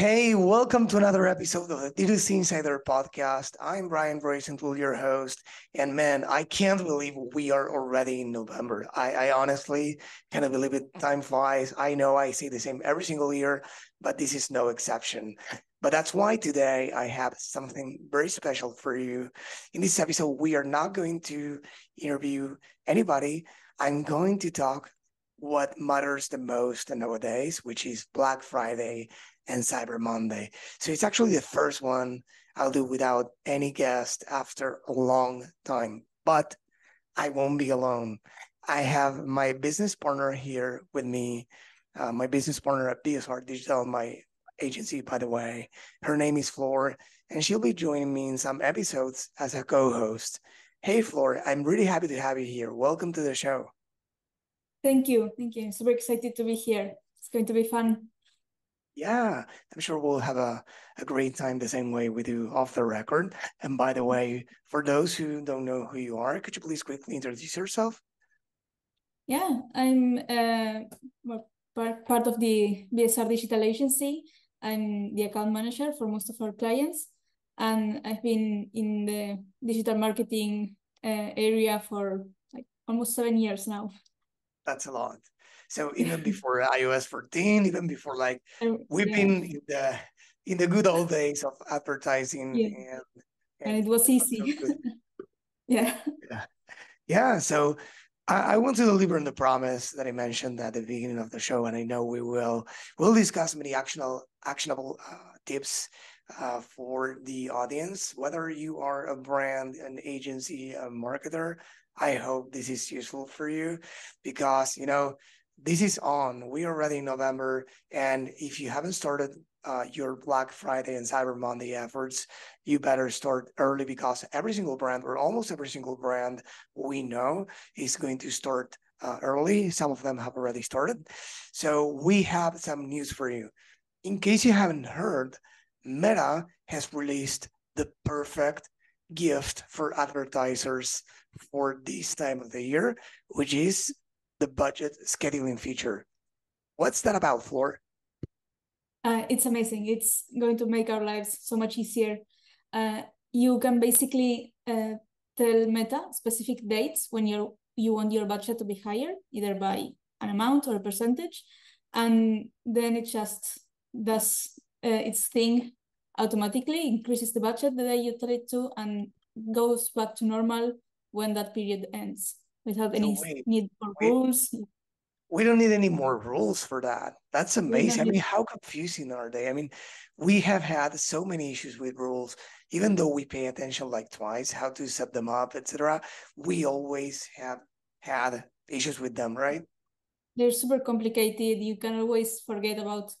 Hey, welcome to another episode of the D2C Insider podcast. I'm Brian Roisentul, your host. And man, I can't believe we are already in November. I, I honestly can't believe it. Time flies. I know I say the same every single year, but this is no exception. But that's why today I have something very special for you. In this episode, we are not going to interview anybody. I'm going to talk what matters the most nowadays, which is Black Friday and Cyber Monday. So it's actually the first one I'll do without any guest after a long time. But I won't be alone. I have my business partner here with me, uh, my business partner at BSR Digital, my agency, by the way. Her name is Flor, and she'll be joining me in some episodes as a co host. Hey, Flor, I'm really happy to have you here. Welcome to the show. Thank you. Thank you. I'm super excited to be here. It's going to be fun. Yeah, I'm sure we'll have a, a great time the same way we do off the record. And by the way, for those who don't know who you are, could you please quickly introduce yourself? Yeah, I'm uh, part, part of the BSR Digital Agency. I'm the account manager for most of our clients. And I've been in the digital marketing uh, area for like almost seven years now that's a lot. So even before iOS 14, even before like we've yeah. been in the in the good old days of advertising yeah. and, and, and it was easy. So yeah. Yeah. Yeah. So I, I want to deliver on the promise that I mentioned at the beginning of the show, and I know we will. We'll discuss many actionable actionable uh, tips uh, for the audience, whether you are a brand, an agency, a marketer, I hope this is useful for you because, you know, this is on. We are already in November. And if you haven't started uh, your Black Friday and Cyber Monday efforts, you better start early because every single brand, or almost every single brand we know, is going to start uh, early. Some of them have already started. So we have some news for you. In case you haven't heard, Meta has released the perfect gift for advertisers for this time of the year, which is the budget scheduling feature. What's that about, Flor? Uh, it's amazing. It's going to make our lives so much easier. Uh, you can basically uh, tell Meta specific dates when you you want your budget to be higher, either by an amount or a percentage, and then it just does uh, its thing automatically, increases the budget the day you tell it to, and goes back to normal when that period ends without any wait, need for rules. We don't need any more rules for that. That's amazing. I mean, how confusing are they? I mean, we have had so many issues with rules, even though we pay attention like twice, how to set them up, etc. We always have had issues with them, right? They're super complicated. You can always forget about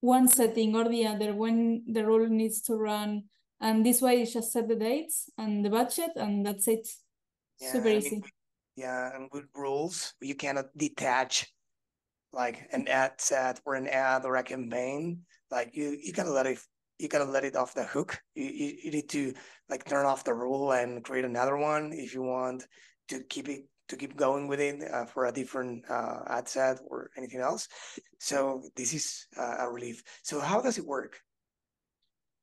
one setting or the other when the rule needs to run. And this way, you just set the dates and the budget, and that's it. Yeah, Super I easy. Mean, yeah, and with rules, you cannot detach like an ad set or an ad or a campaign. Like you, you gotta let it, you gotta let it off the hook. You, you, you need to like turn off the rule and create another one if you want to keep it to keep going with it uh, for a different uh, ad set or anything else. So this is uh, a relief. So how does it work?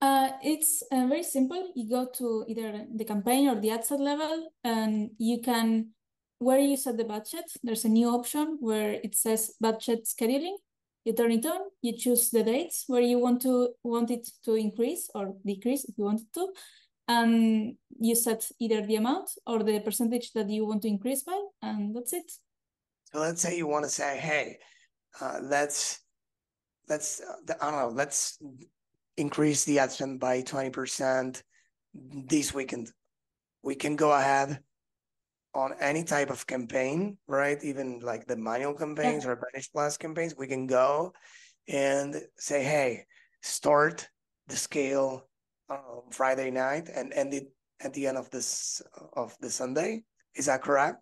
Uh, it's uh, very simple. You go to either the campaign or the ad set level, and you can, where you set the budget, there's a new option where it says budget scheduling. You turn it on, you choose the dates where you want to want it to increase or decrease if you want it to, and you set either the amount or the percentage that you want to increase by, and that's it. So let's say you want to say, hey, uh, let's let's uh, I don't know, let's increase the ad spend by 20% this weekend. We can go ahead on any type of campaign, right? Even like the manual campaigns yeah. or Advantage Plus campaigns, we can go and say, hey, start the scale on Friday night and end it at the end of this of the Sunday. Is that correct?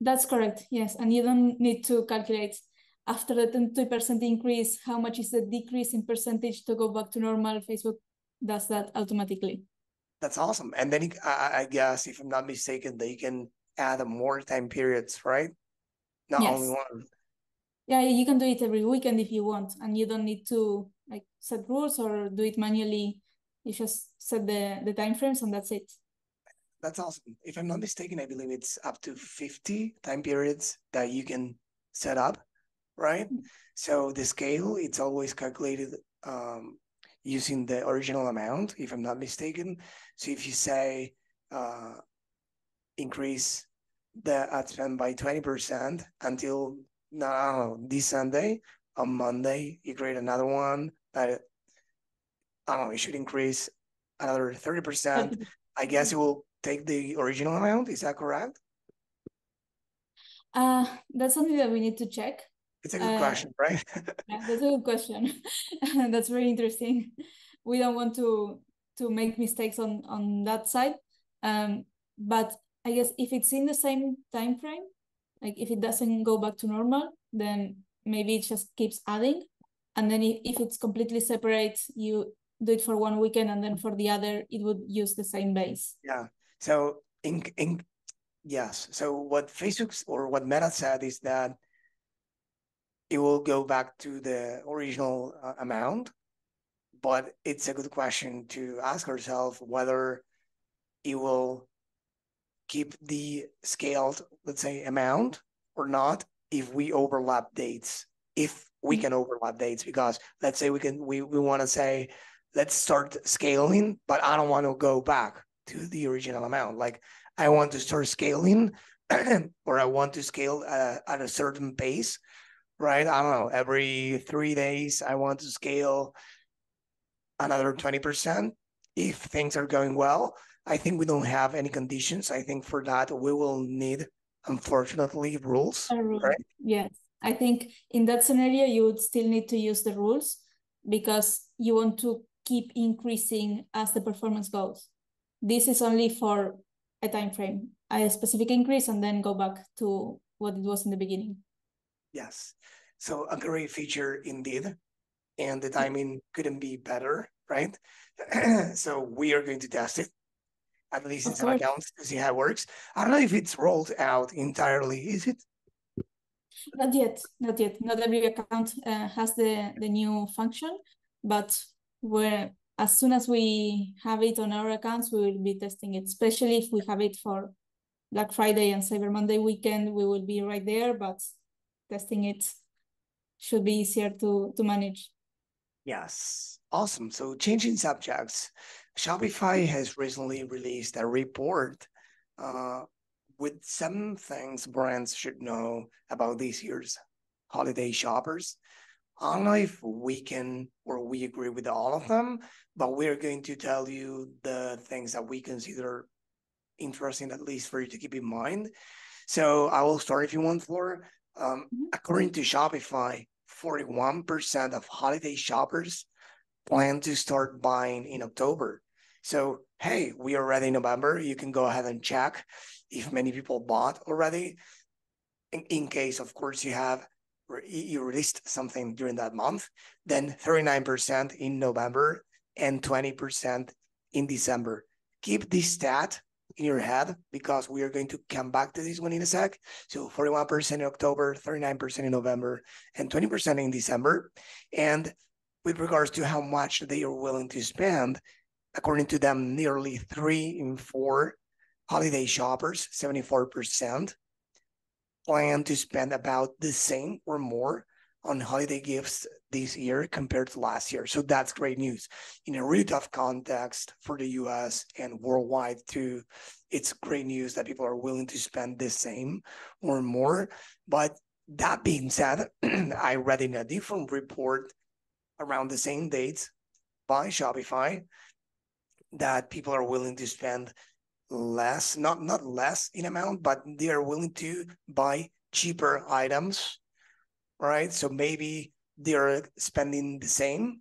That's correct. Yes, and you don't need to calculate after the 20% increase, how much is the decrease in percentage to go back to normal? Facebook does that automatically. That's awesome. And then I, I guess, if I'm not mistaken, they can add more time periods, right? Not yes. only one. yeah, you can do it every weekend if you want, and you don't need to like set rules or do it manually. You just set the the time frames and that's it. That's awesome. If I'm not mistaken, I believe it's up to 50 time periods that you can set up, right? Mm-hmm. So the scale, it's always calculated um, using the original amount, if I'm not mistaken. So if you say uh, increase the ad spend by 20% until no, this Sunday, on Monday, you create another one that I don't know, it should increase another 30%. I guess it will take the original amount. Is that correct? Uh, that's something that we need to check. It's a good uh, question, right? yeah, that's a good question. that's very interesting. We don't want to to make mistakes on on that side. Um, but I guess if it's in the same time frame, like if it doesn't go back to normal, then maybe it just keeps adding. And then if it's completely separate, you do it for one weekend and then for the other, it would use the same base. Yeah. So in in yes. So what Facebook or what Meta said is that it will go back to the original uh, amount, but it's a good question to ask ourselves whether it will keep the scaled, let's say, amount or not if we overlap dates. If we mm-hmm. can overlap dates, because let's say we can we, we want to say let's start scaling, but I don't want to go back to the original amount. Like I want to start scaling or I want to scale uh, at a certain pace, right? I don't know, every three days, I want to scale another 20% if things are going well. I think we don't have any conditions. I think for that, we will need, unfortunately, rules. Rule. Right? Yes. I think in that scenario, you would still need to use the rules because you want to keep increasing as the performance goes. This is only for a time frame, a specific increase, and then go back to what it was in the beginning. Yes. So a great feature indeed. And the timing couldn't be better, right? so we are going to test it, at least in some accounts, to see how it works. I don't know if it's rolled out entirely, is it? Not yet, not yet. Not every account uh, has the, the new function, but where as soon as we have it on our accounts, we will be testing it, especially if we have it for Black Friday and Cyber Monday weekend, we will be right there, but testing it should be easier to, to manage. Yes, awesome. So changing subjects, Shopify has recently released a report uh, with some things brands should know about this year's holiday shoppers. I don't know if we can or we agree with all of them, but we're going to tell you the things that we consider interesting, at least for you to keep in mind. So I will start if you want, Flor. Um, mm-hmm. According to Shopify, 41% of holiday shoppers plan to start buying in October. So, hey, we are ready in November. You can go ahead and check if many people bought already. In, in case, of course, you have you released something during that month, then 39% in November and 20% in December. Keep this stat in your head because we are going to come back to this one in a sec. So 41% in October, 39% in November, and 20% in December. And with regards to how much they are willing to spend, according to them, nearly three in four holiday shoppers, 74%, plan to spend about the same or more on holiday gifts this year compared to last year. So that's great news. In a really tough context for the US and worldwide too, it's great news that people are willing to spend the same or more. But that being said, I read in a different report around the same dates by Shopify that people are willing to spend less, not not less in amount, but they are willing to buy cheaper items, right? So maybe they're spending the same,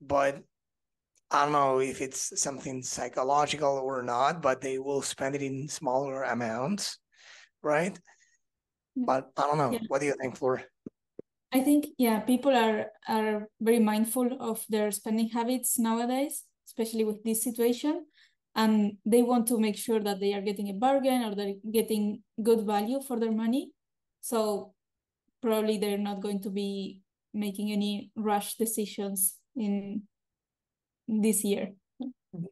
but I don't know if it's something psychological or not, but they will spend it in smaller amounts, right? But I don't know. Yeah. What do you think, Flor? I think yeah, people are are very mindful of their spending habits nowadays, especially with this situation and they want to make sure that they are getting a bargain or they're getting good value for their money. So probably they're not going to be making any rush decisions in this year.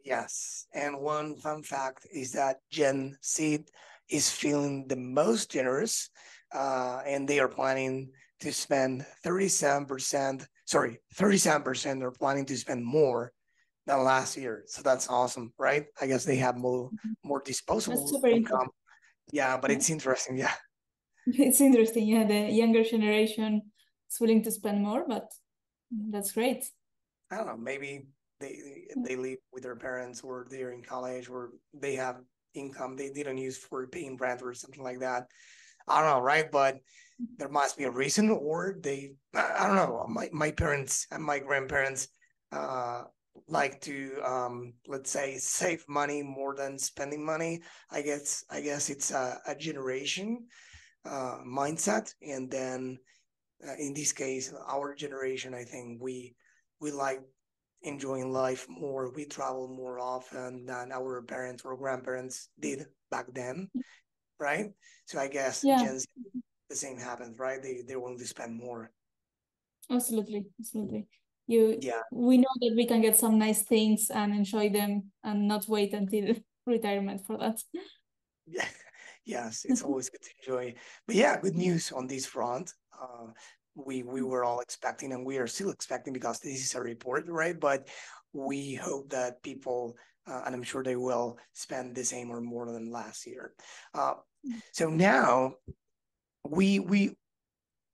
Yes. And one fun fact is that Gen Z is feeling the most generous uh, and they are planning to spend 37%, sorry, 37% are planning to spend more than last year. So that's awesome, right? I guess they have more mm-hmm. more disposable income. Yeah, but it's interesting. Yeah. It's interesting. Yeah, the younger generation is willing to spend more, but that's great. I don't know. Maybe they they live with their parents, or they're in college, or they have income they didn't use for paying rent or something like that. I don't know, right? But there must be a reason, or they I don't know. My my parents and my grandparents uh like to um let's say save money more than spending money. I guess I guess it's a, a generation uh mindset, and then uh, in this case, our generation, I think we we like enjoying life more. We travel more often than our parents or grandparents did back then, right? So I guess yeah. Gen Z, the same happens, right? They they're willing to spend more. Absolutely, absolutely. You yeah. We know that we can get some nice things and enjoy them, and not wait until retirement for that. Yeah. Yes, it's always good to enjoy. But yeah, good news on this front. Uh, we we were all expecting and we are still expecting because this is a report right but we hope that people uh, and i'm sure they will spend the same or more than last year uh, so now we we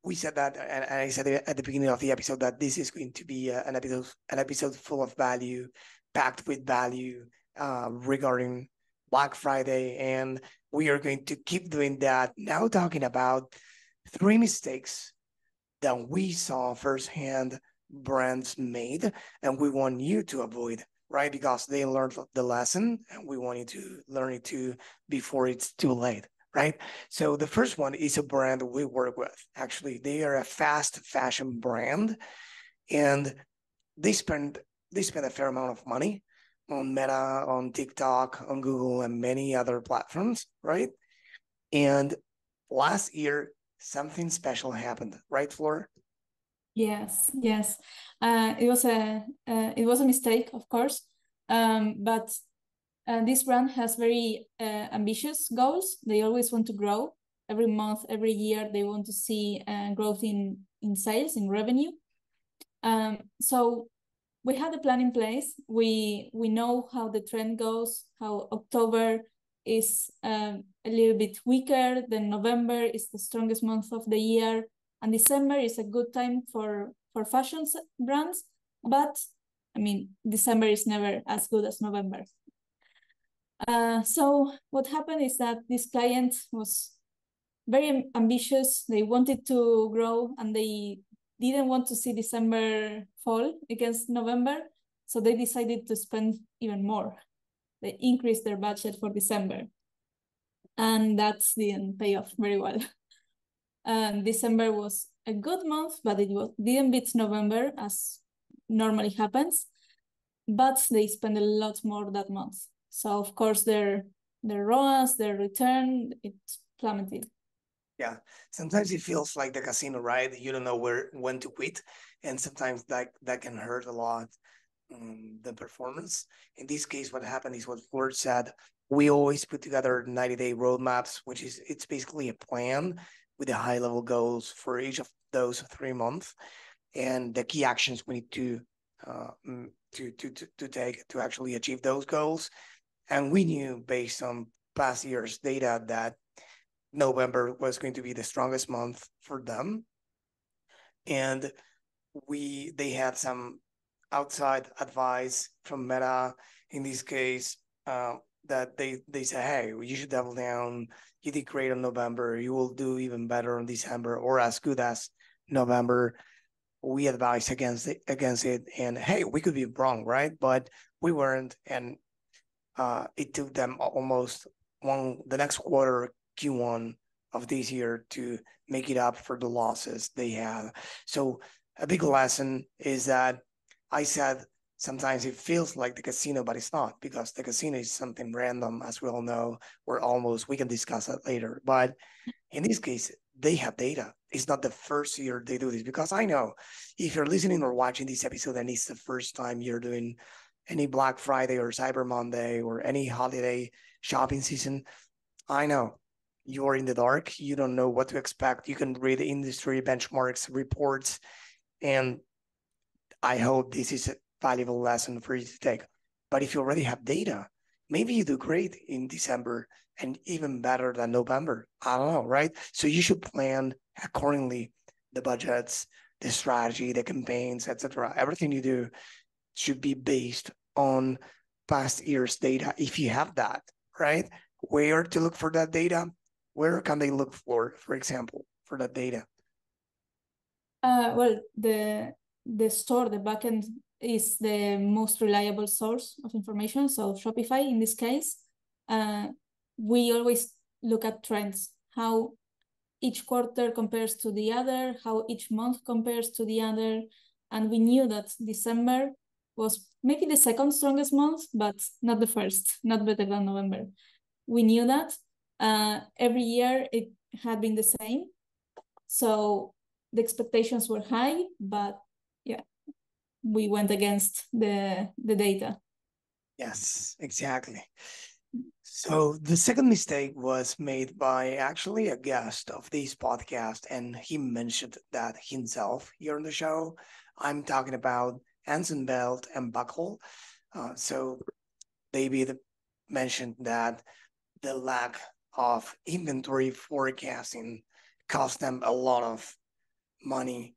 we said that and i said at the beginning of the episode that this is going to be an episode an episode full of value packed with value uh, regarding black friday and we are going to keep doing that. Now talking about three mistakes that we saw firsthand brands made and we want you to avoid right? Because they learned the lesson and we want you to learn it too before it's too late right so the first one is a brand we work with actually they are a fast fashion brand and they spend they spend a fair amount of money on meta on tiktok on google and many other platforms right and last year something special happened, right, Flor? Yes, yes. Uh, it was a uh, it was a mistake, of course, um, but uh, this brand has very uh, ambitious goals. They always want to grow every month, every year. They want to see uh, growth in in sales, in revenue. Um, so we had a plan in place. We we know how the trend goes, how October is um, a little bit weaker. than November is the strongest month of the year, and December is a good time for for fashion brands. But I mean, December is never as good as November. Uh, so what happened is that this client was very ambitious. They wanted to grow, and they didn't want to see December fall against November. So they decided to spend even more they increased their budget for December. And that didn't pay off very well. December was a good month, but it was, didn't beat November as normally happens. But they spent a lot more that month. So of course their their ROAS, their return, it plummeted. Yeah, sometimes it feels like the casino, right? You don't know where when to quit, and sometimes that that can hurt a lot um, the performance. In this case, what happened is what Flor said. We always put together 90 day roadmaps, which is it's basically a plan with the high level goals for each of those three months and the key actions we need to uh, to, to to to take to actually achieve those goals. And we knew based on past years' data that November was going to be the strongest month for them, and we they had some outside advice from Meta in this case uh, that they they say, hey, you should double down. You did great on November. You will do even better on December or as good as November. We advise against it, against it, and hey, we could be wrong, right? But we weren't, and uh, it took them almost one the next quarter Q1 of this year to make it up for the losses they had. So a big lesson is that I said sometimes it feels like the casino, but it's not because the casino is something random, as we all know, We're almost we can discuss that later. But in this case, they have data it's not the first year they do this because I know if you're listening or watching this episode and it's the first time you're doing any Black Friday or Cyber Monday or any holiday shopping season, I know you're in the dark. You don't know what to expect. You can read industry benchmarks, reports, and I hope this is a valuable lesson for you to take. But if you already have data, maybe you do great in December and even better than November. I don't know, right? So you should plan accordingly the budgets, the strategy, the campaigns, etc. Everything you do should be based on past years data if you have that, right? Where to look for that data? Where can they look for, for example, for that data? Uh, well, the the store, the backend is the most reliable source of information. So Shopify, in this case, uh, we always look at trends, how each quarter compares to the other, how each month compares to the other. And we knew that December was maybe the second strongest month, but not the first, not better than November. We knew that. Uh, every year it had been the same. So the expectations were high, but yeah, we went against the the data. Yes, exactly. So the second mistake was made by actually a guest of this podcast, and he mentioned that himself here on the show. I'm talking about Anson Belt and Buckle. Uh, so David mentioned that the lack of inventory forecasting cost them a lot of money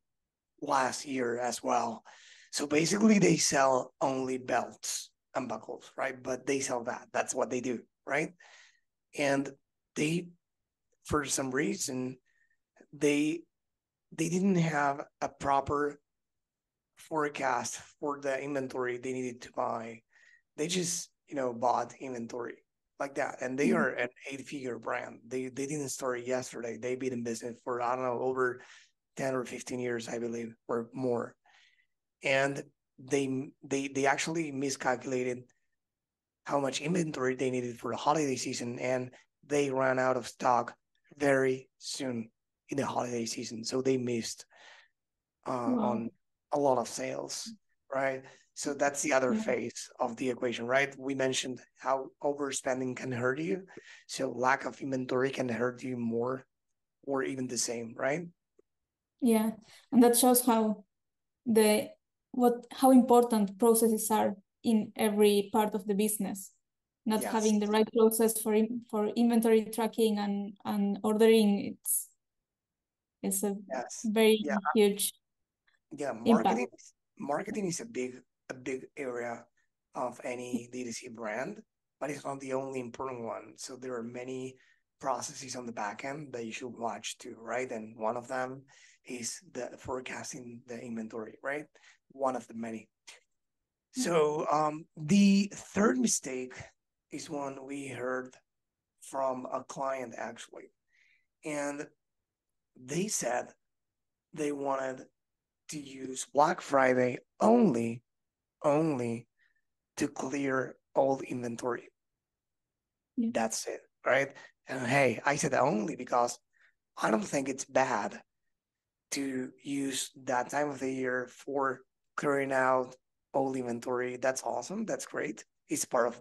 last year as well. So basically, they sell only belts and buckles, right? But they sell that. That's what they do, right? And they, for some reason, they they didn't have a proper forecast for the inventory they needed to buy. They just, you know, bought inventory like that. And they mm-hmm. are an eight-figure brand. They they didn't start yesterday. They've been in business for I don't know over 10 or 15 years, I believe, or more and they they they actually miscalculated how much inventory they needed for the holiday season and they ran out of stock very soon in the holiday season so they missed uh, wow. on a lot of sales right so that's the other mm-hmm. yeah. phase of the equation right we mentioned how overspending can hurt you so lack of inventory can hurt you more or even the same right yeah and that shows how the what how important processes are in every part of the business not yes. having the right process for for inventory tracking and and ordering it's it's a yes. very yeah. huge yeah marketing impact. marketing is a big a big area of any D2C brand but it's not the only important one. So there are many processes on the back end that you should watch too right? And one of them is the forecasting the inventory right? One of the many. So um, the third mistake is one we heard from a client actually, and they said they wanted to use Black Friday only, only to clear old inventory. Yeah. That's it, right? And hey, I said only because I don't think it's bad to use that time of the year for clearing out old inventory. That's awesome. That's great. It's part of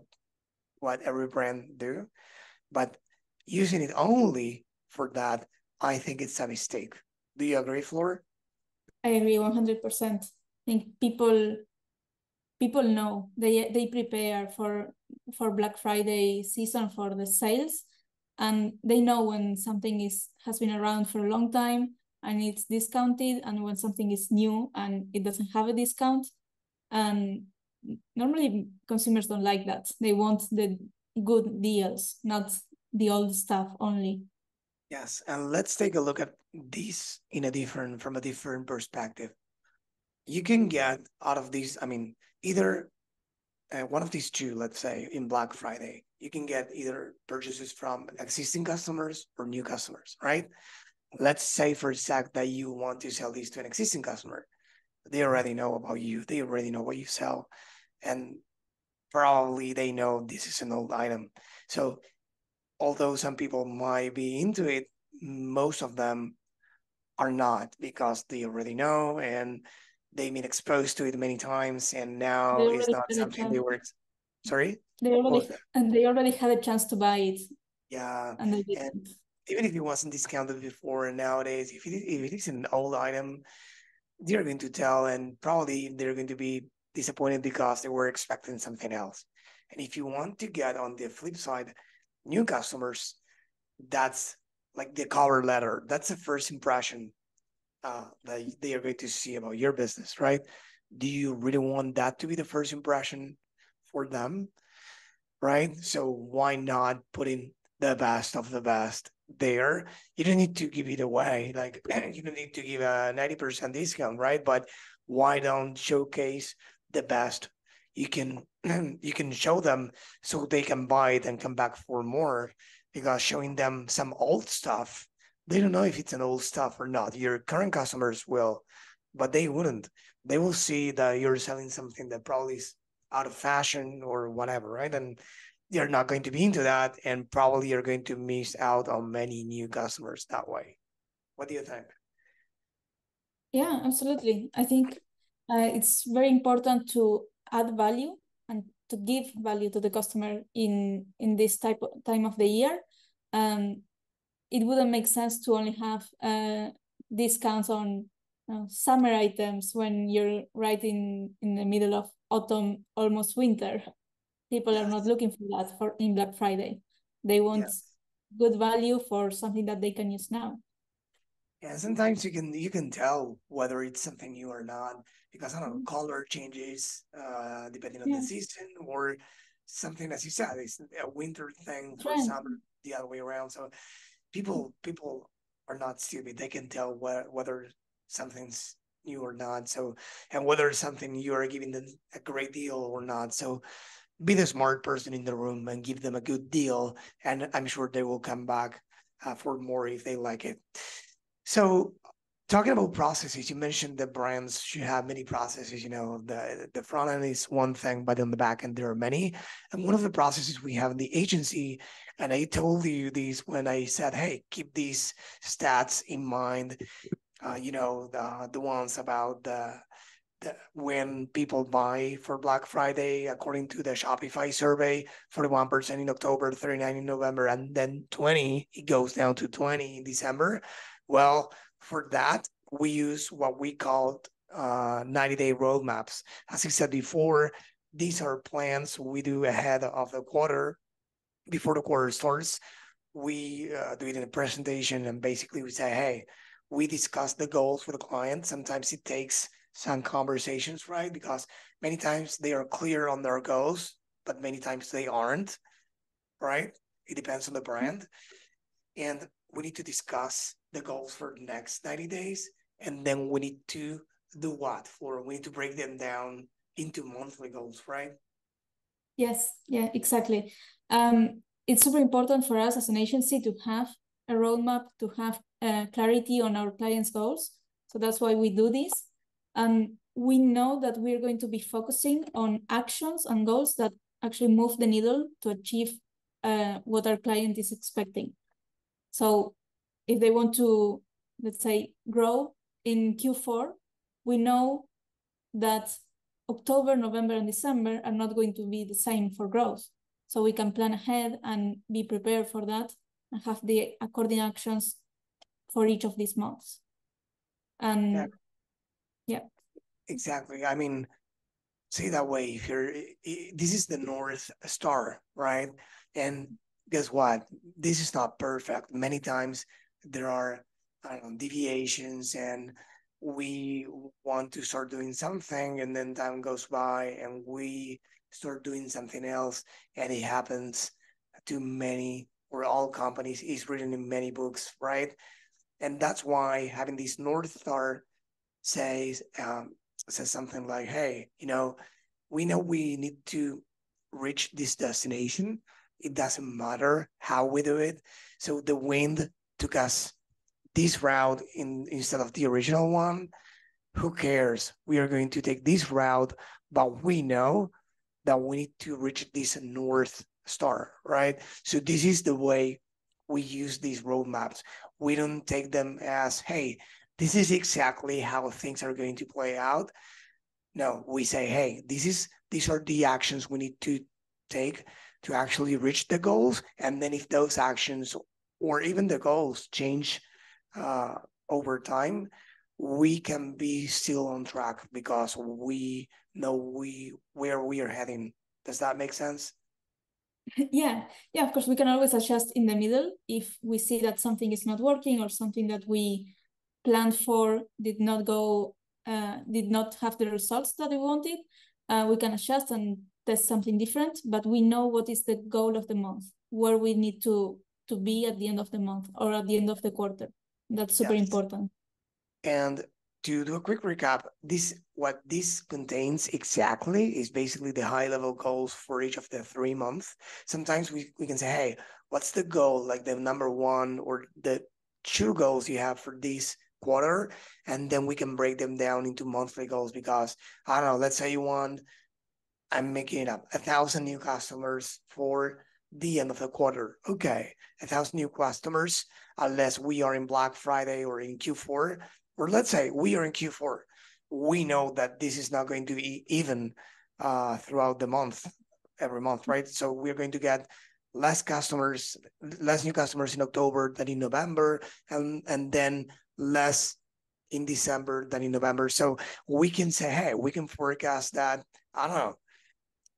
what every brand do. But using it only for that, I think it's a mistake. Do you agree, Flor? I agree 100%. I think people people know. They they prepare for for Black Friday season for the sales and they know when something is has been around for a long time and it's discounted and when something is new and it doesn't have a discount. And normally consumers don't like that. They want the good deals not the old stuff only yes and let's take a look at this in a different from a different perspective. You can get out of these i mean either uh, one of these two let's say in black friday you can get either purchases from existing customers or new customers right? Let's say for a sec that you want to sell these to an existing customer. They already know about you they already know what you sell and probably they know this is an old item. So although some people might be into it most of them are not because they already know and they've been exposed to it many times and now it's not something they were sorry? They already and they already had a chance to buy it. Yeah and, and even if it wasn't discounted before and nowadays if it, if it is an old item they're going to tell and probably they're going to be disappointed because they were expecting something else. And if you want to get on the flip side new customers that's like the cover letter that's the first impression uh, that they are going to see about your business, right? Do you really want that to be the first impression for them, right? So why not put in the best of the best there? You don't need to give it away, like you don't need to give a ninety percent discount, right? But why don't showcase the best you can you can show them so they can buy it and come back for more because showing them some old stuff they don't know if it's an old stuff or not. Your current customers will, but they wouldn't. They will see that you're selling something that probably is out of fashion or whatever, right? And they're not going to be into that, and probably you're going to miss out on many new customers that way. What do you think? Yeah, absolutely. I think uh, it's very important to add value and to give value to the customer in in this type of time of the year. Um, it wouldn't make sense to only have uh, discounts on uh, summer items when you're right in, in the middle of autumn, almost winter. People yes. are not looking for that for in Black Friday. They want yes. good value for something that they can use now. Yeah, sometimes you can you can tell whether it's something new or not because I don't know mm-hmm. color changes uh, depending on yeah. the season or something as you said it's a winter thing for Trend. summer the other way around. So people people are not stupid. They can tell wh- whether something's new or not. So and whether something you are giving them a great deal or not. So be the smart person in the room and give them a good deal, and I'm sure they will come back uh, for more if they like it. So talking about processes, you mentioned that brands should have many processes. You know, the the front end is one thing, but on the back end there are many. And one of the processes we have in the agency, and I told you these when I said, "Hey, keep these stats in mind." Uh, you know, the the ones about the, when people buy for Black Friday, according to the Shopify survey, forty-one percent in October, thirty-nine in November, and then twenty. It goes down to twenty in December. Well for that, we use what we called uh, 90 day roadmaps. As I said before, these are plans we do ahead of the quarter. Before the quarter starts, we uh, do it in a presentation and basically we say, hey, we discuss the goals with the client. Sometimes it takes some conversations, right? Because many times they are clear on their goals, but many times they aren't, right? It depends on the brand. And we need to discuss the goals for the next 90 days. And then we need to do what for? We need to break them down into monthly goals, right? Yes, yeah, exactly. Um, it's super important for us as an agency to have a roadmap, to have uh, clarity on our clients' goals. So that's why we do this. And we know that we're going to be focusing on actions and goals that actually move the needle to achieve uh, what our client is expecting. So if they want to, let's say, grow in Q4, we know that October, November, and December are not going to be the same for growth. So we can plan ahead and be prepared for that and have the according actions for each of these months. And yeah. yeah. Exactly. I mean, say that way. If you're, this is the North Star, right? And guess what? This is not perfect. Many times there are know, deviations and we want to start doing something and then time goes by and we start doing something else and it happens to many or all companies. Is written in many books right? And that's why having this north star says um, says something like hey you know we know we need to reach this destination. It doesn't matter how we do it. So the wind took us this route in instead of the original one. Who cares? We are going to take this route, but we know that we need to reach this north star, right? So this is the way we use these roadmaps. We don't take them as, hey, this is exactly how things are going to play out. No, we say, hey, this is these are the actions we need to take to actually reach the goals. And then if those actions or even the goals change uh, over time, we can be still on track because we know we where we are heading. Does that make sense? yeah yeah of course we can always adjust in the middle if we see that something is not working or something that we planned for did not go uh, did not have the results that we wanted uh, we can adjust and test something different but we know what is the goal of the month where we need to to be at the end of the month or at the end of the quarter that's super yes. important and to do a quick recap, this what this contains exactly is basically the high level goals for each of the three months. Sometimes we, we can say, hey, what's the goal, like the number one or the two goals you have for this quarter? And then we can break them down into monthly goals because I don't know, let's say you want, I'm making it up, a thousand new customers for the end of the quarter. Okay, a thousand new customers, unless we are in Black Friday or in Q4, or let's say we are in Q4, we know that this is not going to be even uh, throughout the month, every month, right? So we're going to get less customers, less new customers in October than in November, and and then less in December than in November. So we can say, hey, we can forecast that I don't know,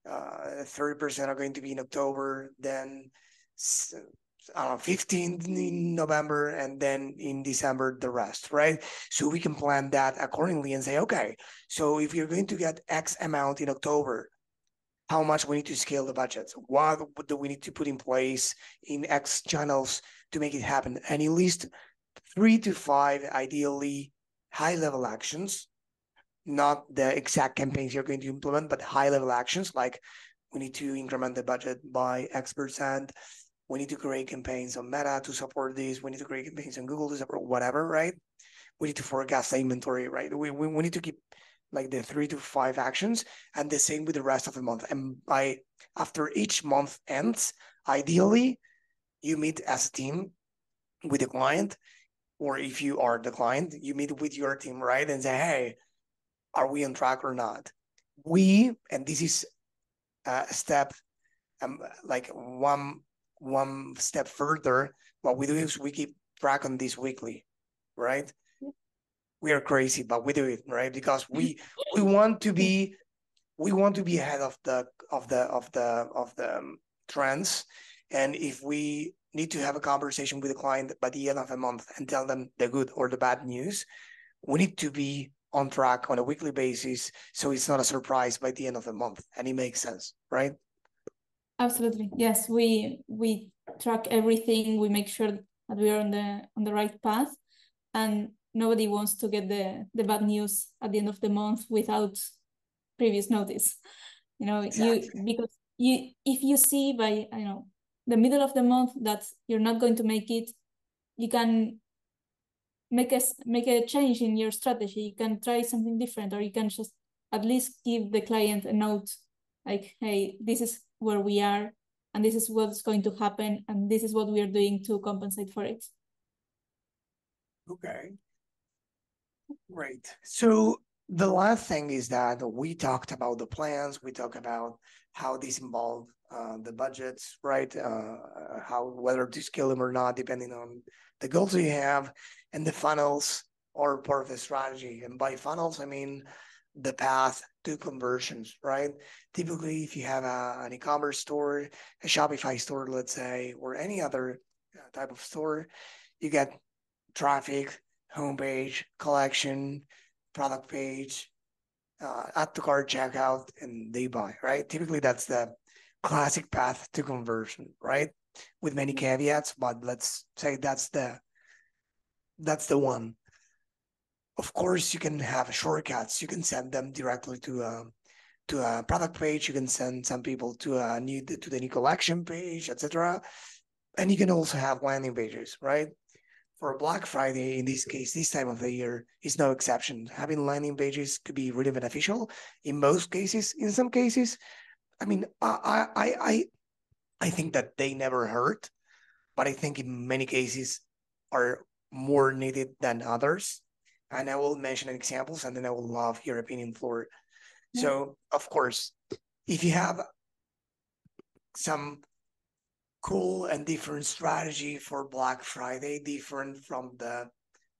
thirty uh, percent are going to be in October, then uh, 15 in November and then in December the rest, right? So we can plan that accordingly and say, okay, so if you're going to get X amount in October, how much we need to scale the budget? What do we need to put in place in X channels to make it happen? And at least three to five, ideally, high level actions, not the exact campaigns you're going to implement, but high level actions like we need to increment the budget by X percent we need to create campaigns on Meta to support this. We need to create campaigns on Google to support whatever, right? We need to forecast the inventory, right? We, we, we need to keep like the three to five actions and the same with the rest of the month. And by after each month ends, ideally, you meet as a team with the client, or if you are the client, you meet with your team, right? And say, hey, are we on track or not? We, and this is a step, um, like one one step further, what we do is we keep track on this weekly, right? We are crazy, but we do it, right? Because we we want to be we want to be ahead of the of the of the of the um, trends. And if we need to have a conversation with a client by the end of a month and tell them the good or the bad news, we need to be on track on a weekly basis so it's not a surprise by the end of the month and it makes sense, right? Absolutely. Yes, we we track everything. We make sure that we are on the on the right path, and nobody wants to get the the bad news at the end of the month without previous notice. You know, exactly. you because you if you see by I know the middle of the month that you're not going to make it, you can make a make a change in your strategy. You can try something different, or you can just at least give the client a note like, hey, this is where we are and this is what's going to happen and this is what we are doing to compensate for it. Okay. Great. So the last thing is that we talked about the plans. We talked about how these involve uh, the budgets right? Uh, how whether to scale them or not depending on the goals you have and the funnels are part of the strategy and by funnels i mean the path to conversions, right? Typically, if you have a, an e-commerce store, a Shopify store, let's say, or any other uh, type of store, you get traffic, homepage, collection, product page, uh, add to cart checkout, and they buy, right? Typically, that's the classic path to conversion, right? With many caveats, but let's say that's the that's the one of course, you can have shortcuts. You can send them directly to a, um, to a product page. You can send some people to a new to the new collection page, etc. And you can also have landing pages, right? For Black Friday, in this case, this time of the year is no exception. Having landing pages could be really beneficial in most cases. In some cases, I mean, I I I I think that they never hurt, but I think in many cases are more needed than others and I will mention examples, and then I will love your opinion for it. Yeah. So, of course, if you have some cool and different strategy for Black Friday, different from the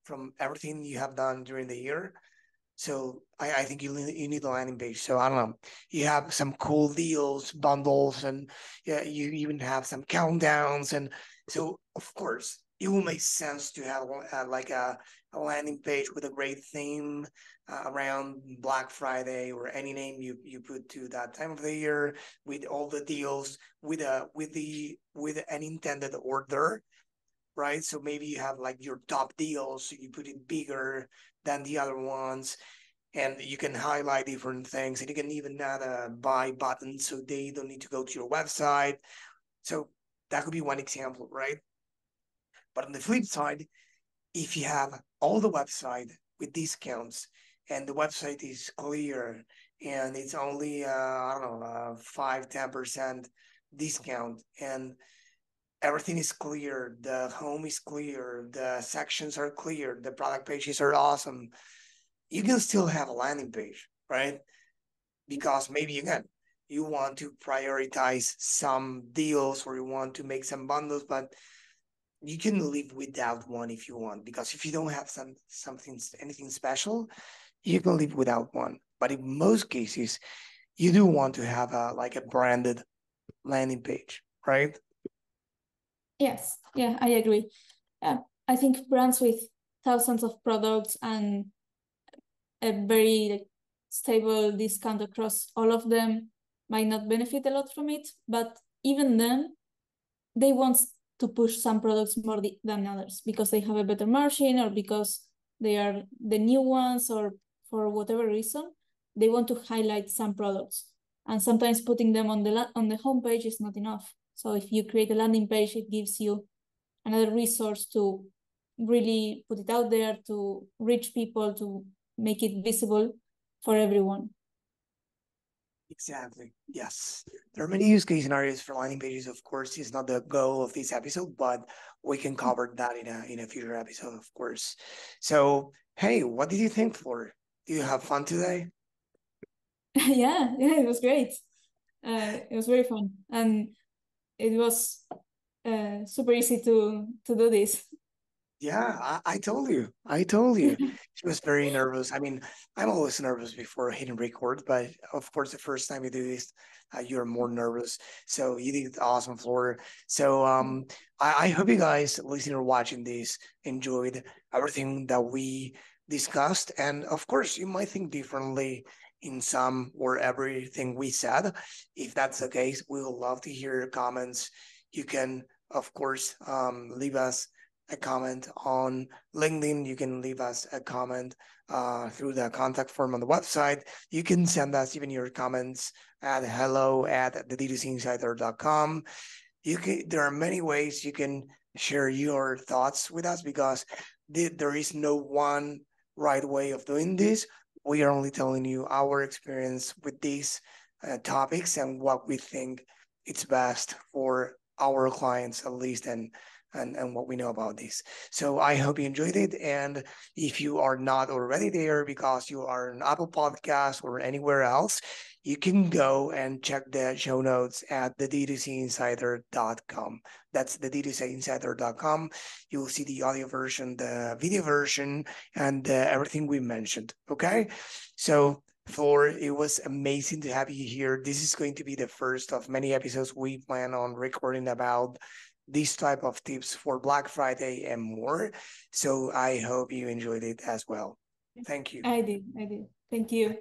from everything you have done during the year. So I, I think you you need a landing page. So I don't know. You have some cool deals, bundles, and yeah, you even have some countdowns. And so of course it will make sense to have uh, like a, a landing page with a great theme uh, around Black Friday or any name you, you put to that time of the year with all the deals with a with the with an intended order, right? So maybe you have like your top deals, so you put it bigger than the other ones, and you can highlight different things, and you can even add a buy button so they don't need to go to your website. So that could be one example, right? But on the flip side, if you have all the website with discounts and the website is clear and it's only uh, I don't know uh, five ten percent discount and everything is clear, the home is clear, the sections are clear, the product pages are awesome. You can still have a landing page, right? Because maybe again you want to prioritize some deals or you want to make some bundles, but you can live without one if you want because if you don't have some something anything special you can live without one. But in most cases you do want to have a like a branded landing page right? Yes. Yeah i agree. Yeah, i think brands with thousands of products and a very like, stable discount across all of them might not benefit a lot from it but even then they want to push some products more than others because they have a better margin or because they are the new ones or for whatever reason they want to highlight some products. And sometimes putting them on the on the homepage is not enough. So if you create a landing page it gives you another resource to really put it out there to reach people to make it visible for everyone Exactly. Yes. There are many use case scenarios for landing pages. Of course, it's not the goal of this episode, but we can cover that in a in a future episode, of course. So, hey, what did you think, Flor? Do you have fun today? yeah, yeah, it was great. Uh, it was very fun, and it was uh, super easy to to do this. Yeah, I, I told you. I told you. She was very nervous. I mean, I'm always nervous before hitting record, but of course, the first time you do this, uh, you're more nervous. So you did awesome, Flor. So um, I, I hope you guys listening or watching this enjoyed everything that we discussed. And of course, you might think differently in some or everything we said. If that's the case, we would love to hear your comments. You can, of course, um, leave us a comment on LinkedIn. You can leave us a comment uh, through the contact form on the website. You can send us even your comments at hello at the dtcinsider.com. You can, there are many ways you can share your thoughts with us because there is no one right way of doing this. We are only telling you our experience with these uh, topics and what we think it's best for our clients at least and and, and what we know about this. So I hope you enjoyed it. And if you are not already there because you are an Apple Podcast or anywhere else, you can go and check the show notes at the dtcinsider.com. That's the dtcinsider.com. You will see the audio version, the video version, and uh, everything we mentioned. Okay. So Flor, it was amazing to have you here. This is going to be the first of many episodes we plan on recording about these type of tips for Black Friday and more. So I hope you enjoyed it as well. Thank you. I did. I did. Thank you.